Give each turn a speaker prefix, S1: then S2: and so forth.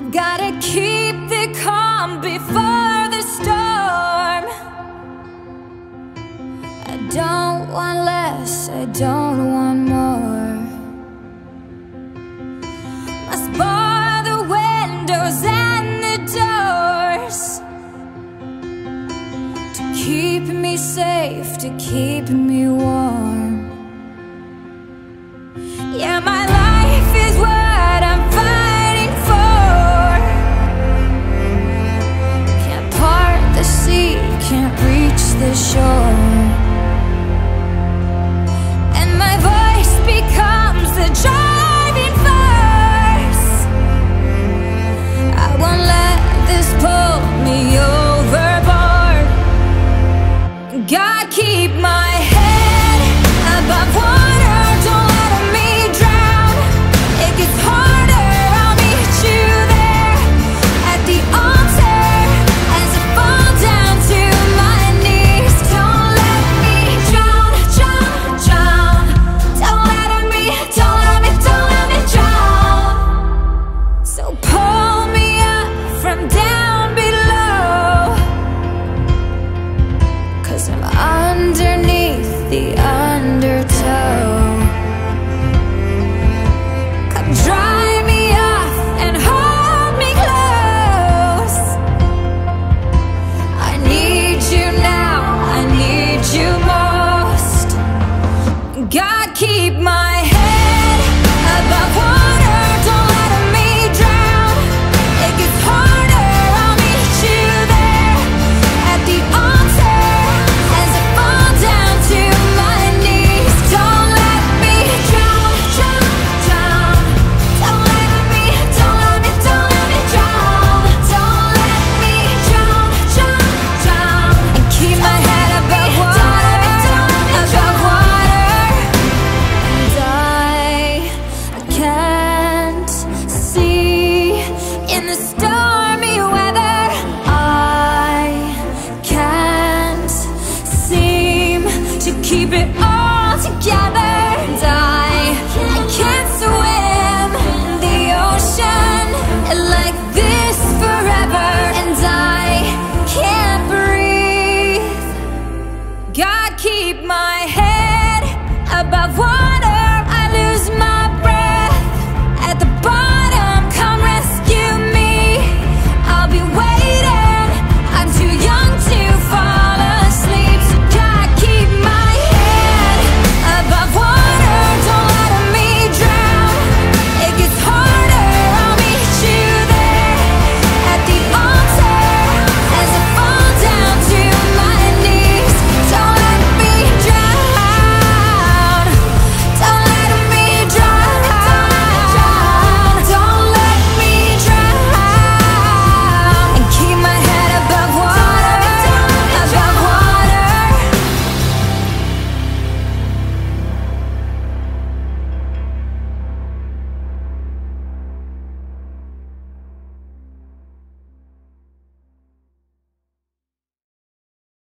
S1: I've gotta keep the calm before the storm. I don't want less, I don't want more. Must bar the windows and the doors To keep me safe, to keep me warm. the shore.